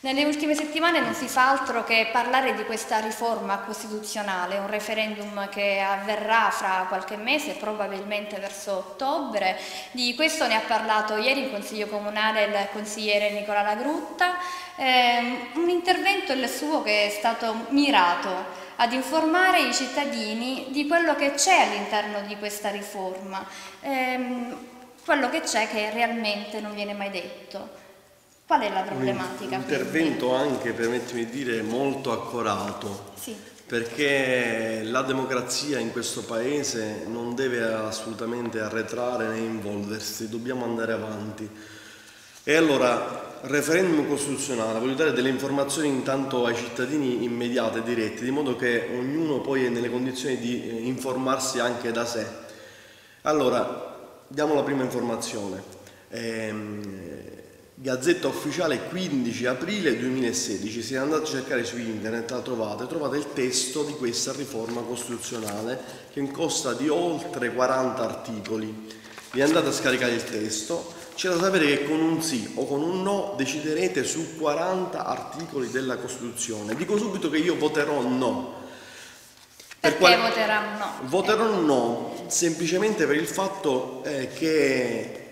Nelle ultime settimane non si fa altro che parlare di questa riforma costituzionale, un referendum che avverrà fra qualche mese, probabilmente verso ottobre. Di questo ne ha parlato ieri in Consiglio Comunale il consigliere Nicola Lagrutta, eh, un intervento il suo che è stato mirato ad informare i cittadini di quello che c'è all'interno di questa riforma, ehm, quello che c'è che realmente non viene mai detto. Qual è la problematica? Un intervento anche, permettimi di dire, molto accorato. Sì. Perché la democrazia in questo paese non deve assolutamente arretrare né involversi, dobbiamo andare avanti. E allora, referendum costituzionale, voglio dare delle informazioni intanto ai cittadini immediate, dirette, di modo che ognuno poi è nelle condizioni di eh, informarsi anche da sé. Allora, diamo la prima informazione. Ehm, Gazzetta ufficiale 15 aprile 2016, se andate a cercare su internet la trovate, trovate il testo di questa riforma costituzionale che consta di oltre 40 articoli. Vi andate a scaricare il testo, c'è da sapere che con un sì o con un no deciderete su 40 articoli della Costituzione. Dico subito che io voterò no. Perché per qual... voterà no? Voterò no, semplicemente per il fatto eh, che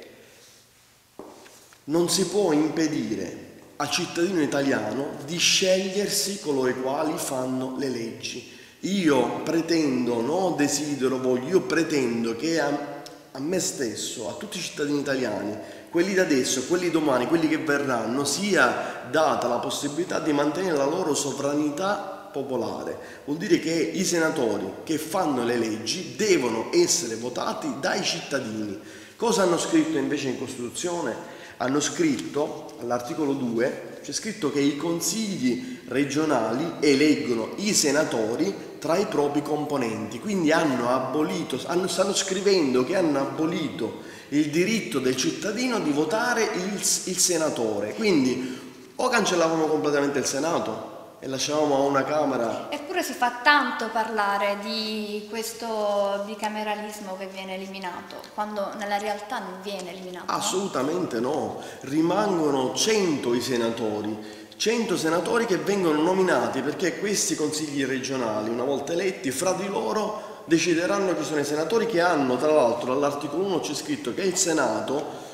non si può impedire al cittadino italiano di scegliersi coloro i quali fanno le leggi. Io pretendo, no desidero, voglio, io pretendo che a, a me stesso, a tutti i cittadini italiani, quelli da adesso, quelli domani, quelli che verranno, sia data la possibilità di mantenere la loro sovranità popolare. Vuol dire che i senatori che fanno le leggi devono essere votati dai cittadini. Cosa hanno scritto invece in Costituzione? Hanno scritto, all'articolo 2, c'è scritto che i consigli regionali eleggono i senatori tra i propri componenti, quindi hanno abolito, hanno, stanno scrivendo che hanno abolito il diritto del cittadino di votare il, il senatore, quindi o cancellavano completamente il Senato e lasciavamo a una Camera. Eppure si fa tanto parlare di questo bicameralismo che viene eliminato, quando nella realtà non viene eliminato. Assolutamente no, rimangono 100 i senatori. 100 senatori che vengono nominati perché questi consigli regionali, una volta eletti, fra di loro decideranno chi sono i senatori che hanno, tra l'altro, all'articolo 1 c'è scritto che il Senato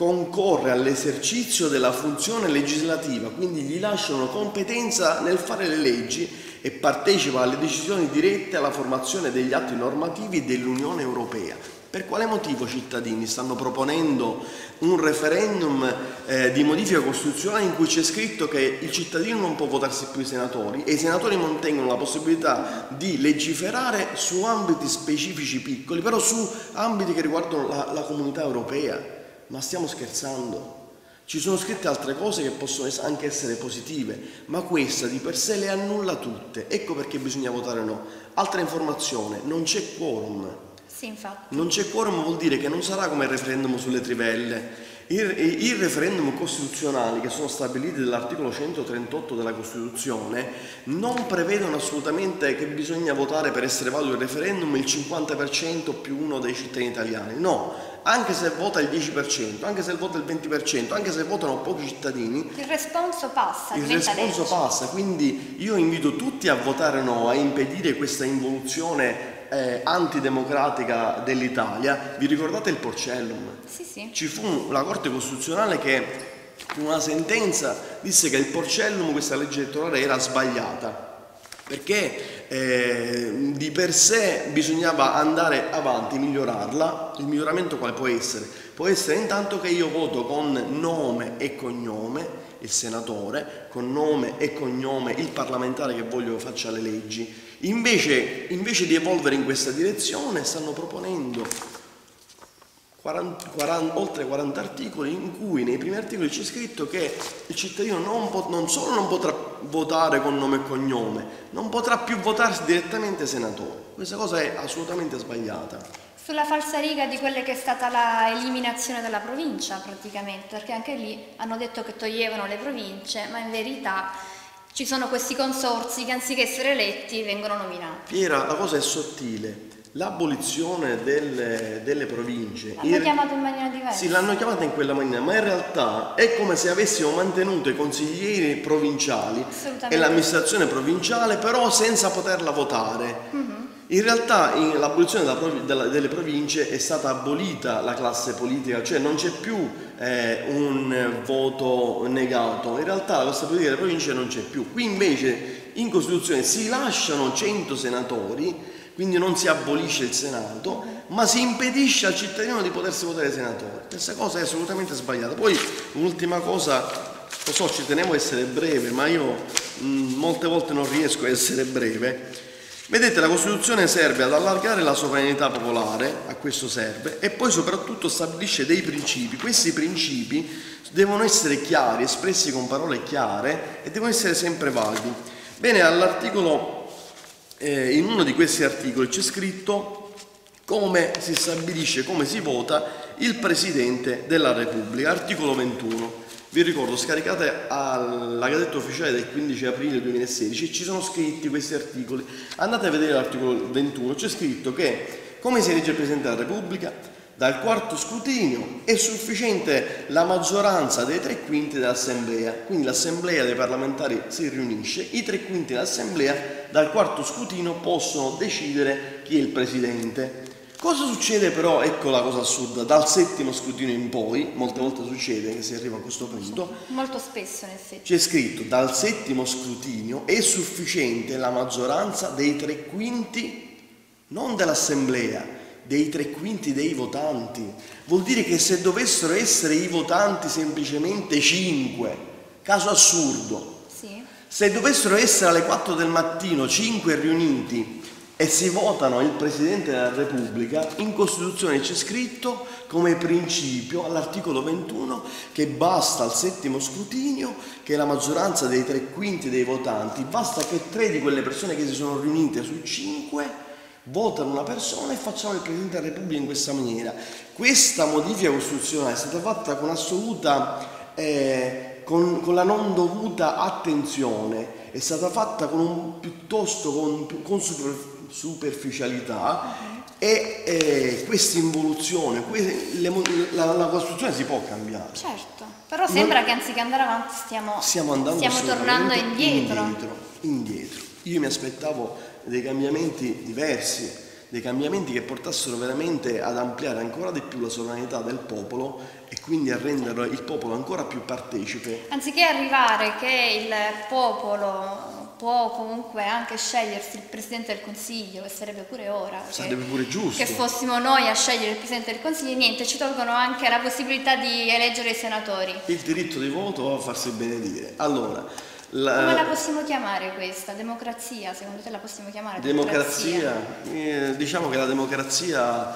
concorre all'esercizio della funzione legislativa, quindi gli lasciano competenza nel fare le leggi e partecipa alle decisioni dirette alla formazione degli atti normativi dell'Unione Europea. Per quale motivo i cittadini stanno proponendo un referendum eh, di modifica costituzionale in cui c'è scritto che il cittadino non può votarsi più i senatori e i senatori mantengono la possibilità di legiferare su ambiti specifici piccoli, però su ambiti che riguardano la, la comunità europea? Ma stiamo scherzando. Ci sono scritte altre cose che possono anche essere positive, ma questa di per sé le annulla tutte. Ecco perché bisogna votare no. Altra informazione, non c'è quorum. Sì, infatti. Non c'è quorum vuol dire che non sarà come il referendum sulle trivelle. I, I, referendum costituzionali che sono stabiliti dall'articolo 138 della Costituzione non prevedono assolutamente che bisogna votare per essere valido il referendum il 50% più uno dei cittadini italiani. No, anche se vota il 10%, anche se vota il 20%, anche se votano pochi cittadini, il responso passa. Il responso legge. passa, quindi io invito tutti a votare no, a impedire questa involuzione eh, antidemocratica dell'Italia. Vi ricordate il Porcellum? Sì, sì. Ci fu la Corte Costituzionale che con una sentenza disse che il Porcellum, questa legge elettorale, era sbagliata perché eh, per sé bisognava andare avanti, migliorarla. Il miglioramento quale può essere? Può essere intanto che io voto con nome e cognome il senatore, con nome e cognome il parlamentare che voglio faccia le leggi. Invece, invece di evolvere in questa direzione stanno proponendo 40, 40, oltre 40 articoli in cui nei primi articoli c'è scritto che il cittadino non, non, solo non potrà votare con nome e cognome, non potrà più votarsi direttamente senatore. Questa cosa è assolutamente sbagliata. Sulla falsariga di quella che è stata l'eliminazione della provincia praticamente, perché anche lì hanno detto che toglievano le province, ma in verità ci sono questi consorzi che anziché essere eletti vengono nominati. Piera, la cosa è sottile l'abolizione delle, delle province. L'hanno in, chiamato in maniera diversa? Sì, l'hanno chiamata in quella maniera, ma in realtà è come se avessimo mantenuto i consiglieri provinciali e l'amministrazione provinciale, però senza poterla votare. Mm-hmm. In realtà in l'abolizione della, della, delle province è stata abolita la classe politica, cioè non c'è più eh, un voto negato, in realtà la classe politica delle province non c'è più. Qui invece in Costituzione si lasciano 100 senatori quindi non si abolisce il Senato, ma si impedisce al cittadino di potersi votare senatore. Questa cosa è assolutamente sbagliata. Poi un'ultima cosa, lo so, ci tenevo a essere breve, ma io mh, mm, molte volte non riesco a essere breve. Vedete, la Costituzione serve ad allargare la sovranità popolare, a questo serve, e poi soprattutto stabilisce dei principi. Questi principi devono essere chiari, espressi con parole chiare e devono essere sempre validi. Bene, all'articolo eh, in uno di questi articoli c'è scritto come si stabilisce, come si vota il Presidente della Repubblica, articolo 21. Vi ricordo, scaricate alla Gazzetta Ufficiale del 15 aprile 2016 ci sono scritti questi articoli. Andate a vedere l'articolo 21, c'è scritto che come si elegge il Presidente della Repubblica? Dal quarto scrutinio è sufficiente la maggioranza dei tre quinti dell'assemblea, quindi l'assemblea dei parlamentari si riunisce, i tre quinti dell'assemblea dal quarto scrutinio possono decidere chi è il presidente. Cosa succede però, ecco la cosa assurda, dal settimo scrutinio in poi, molte volte succede che si arriva a questo punto, molto spesso nel settimo. C'è scritto dal settimo scrutinio è sufficiente la maggioranza dei tre quinti, non dell'assemblea, dei tre quinti dei votanti. Vuol dire che se dovessero essere i votanti semplicemente cinque, caso assurdo, sì. se dovessero essere alle 4 del mattino cinque riuniti e si votano il Presidente della Repubblica, in Costituzione c'è scritto come principio all'articolo 21 che basta al settimo scrutinio che la maggioranza dei tre quinti dei votanti, basta che tre di quelle persone che si sono riunite su cinque votano una persona e facciamo il Presidente della Repubblica in questa maniera. Questa modifica costituzionale è stata fatta con assoluta, eh, con, con, la non dovuta attenzione, è stata fatta con un, piuttosto con, con super, superficialità e eh, questa involuzione, la, la, Costituzione si può cambiare. Certo, però sembra non, che anziché andare avanti stiamo, stiamo, stiamo tornando indietro. indietro. Indietro. Io mi aspettavo dei cambiamenti diversi, dei cambiamenti che portassero veramente ad ampliare ancora di più la sovranità del popolo e quindi a rendere il popolo ancora più partecipe. Anziché arrivare che il popolo può comunque anche scegliersi il Presidente del Consiglio, che sarebbe pure ora. Sarebbe pure giusto. Che fossimo noi a scegliere il Presidente del Consiglio, niente, ci tolgono anche la possibilità di eleggere i senatori. Il diritto di voto a farsi benedire. Allora, la... Come la possiamo chiamare questa? Democrazia? Secondo te la possiamo chiamare democrazia? democrazia? Eh, diciamo che la democrazia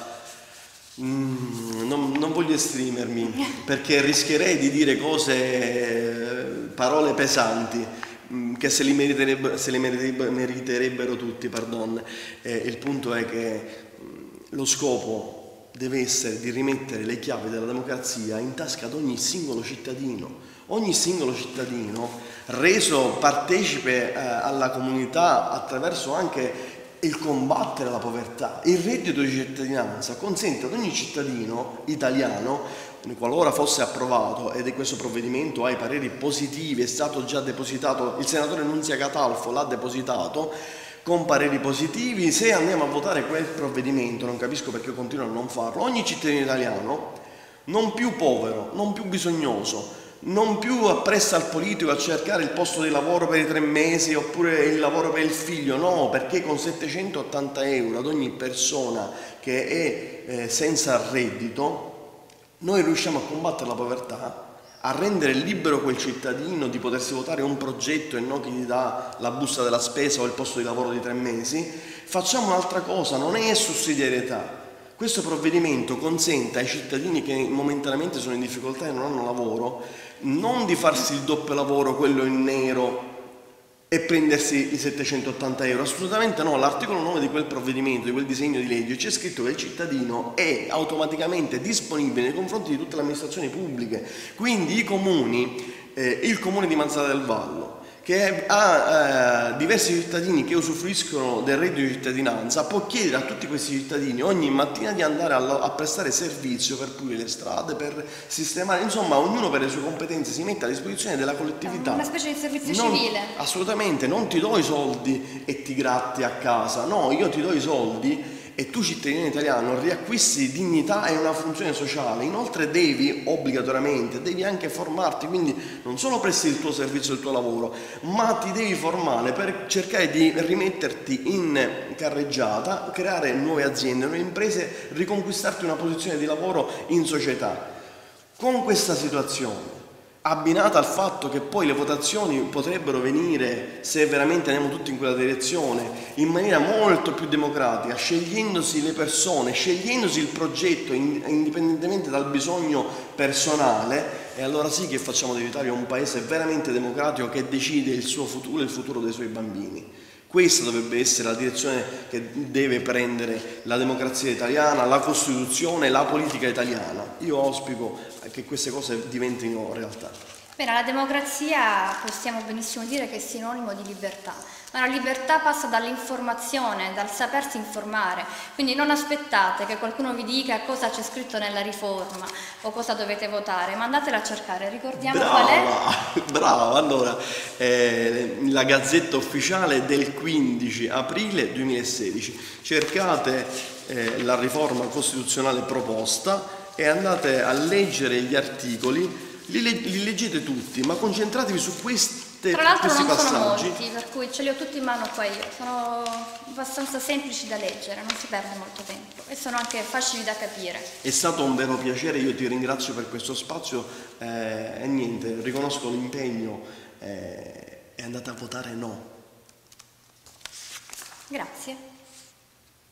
mm, non, non, voglio esprimermi perché rischierei di dire cose, parole pesanti mm, che se li meriterebbero, meriterebbero, meriterebbero tutti, pardon. Eh, il punto è che mm, lo scopo deve essere di rimettere le chiavi della democrazia in tasca ad ogni singolo cittadino ogni singolo cittadino reso partecipe eh, alla comunità attraverso anche il combattere la povertà. Il reddito di cittadinanza consente ad ogni cittadino italiano, qualora fosse approvato ed è questo provvedimento ha i pareri positivi, è stato già depositato, il senatore Nunzia Catalfo l'ha depositato, con pareri positivi, se andiamo a votare quel provvedimento, non capisco perché continuano a non farlo, ogni cittadino italiano, non più povero, non più bisognoso, non più appressa al politico a cercare il posto di lavoro per i tre mesi oppure il lavoro per il figlio, no, perché con 780 euro ad ogni persona che è eh, senza reddito, noi riusciamo a combattere la povertà, a rendere libero quel cittadino di potersi votare un progetto e non chi gli dà la busta della spesa o il posto di lavoro di tre mesi, facciamo un'altra cosa, non è sussidiarietà. Questo provvedimento consente ai cittadini che momentaneamente sono in difficoltà e non hanno lavoro non di farsi il doppio lavoro, quello in nero, e prendersi i 780 euro. Assolutamente no, l'articolo 9 di quel provvedimento, di quel disegno di legge, c'è scritto che il cittadino è automaticamente disponibile nei confronti di tutte le amministrazioni pubbliche. Quindi i comuni, eh, il comune di Manzana del Vallo, che ha eh, diversi cittadini che usufruiscono del reddito di cittadinanza può chiedere a tutti questi cittadini ogni mattina di andare a, a, prestare servizio per pulire le strade, per sistemare, insomma ognuno per le sue competenze si mette a disposizione della collettività. Una specie di servizio non, civile. Assolutamente, non ti do i soldi e ti gratti a casa, no, io ti do i soldi e tu cittadino italiano riacquisti dignità e una funzione sociale, inoltre devi obbligatoriamente, devi anche formarti, quindi non solo presti il tuo servizio, il tuo lavoro, ma ti devi formare per cercare di rimetterti in carreggiata, creare nuove aziende, nuove imprese, riconquistarti una posizione di lavoro in società. Con questa situazione abbinata al fatto che poi le votazioni potrebbero venire, se veramente andiamo tutti in quella direzione, in maniera molto più democratica, scegliendosi le persone, scegliendosi il progetto indipendentemente dal bisogno personale, e allora sì che facciamo dell'Italia un paese veramente democratico che decide il suo futuro e il futuro dei suoi bambini. Questa dovrebbe essere la direzione che deve prendere la democrazia italiana, la Costituzione, la politica italiana. Io auspico che queste cose diventino realtà. Bene, la democrazia possiamo benissimo dire che è sinonimo di libertà, ma la libertà passa dall'informazione, dal sapersi informare, quindi non aspettate che qualcuno vi dica cosa c'è scritto nella riforma o cosa dovete votare, ma andatela a cercare, ricordiamo brava, qual è? Brava, allora, eh, la gazzetta ufficiale del 15 aprile 2016, cercate eh, la riforma costituzionale proposta e andate a leggere gli articoli li, li, leggete tutti, ma concentratevi su questi tra l'altro non passaggi. sono molti, per cui ce li ho tutti in mano qua io, sono abbastanza semplici da leggere, non si perde molto tempo e sono anche facili da capire. È stato un vero piacere, io ti ringrazio per questo spazio eh, e niente, riconosco l'impegno eh, e andate a votare no. Grazie.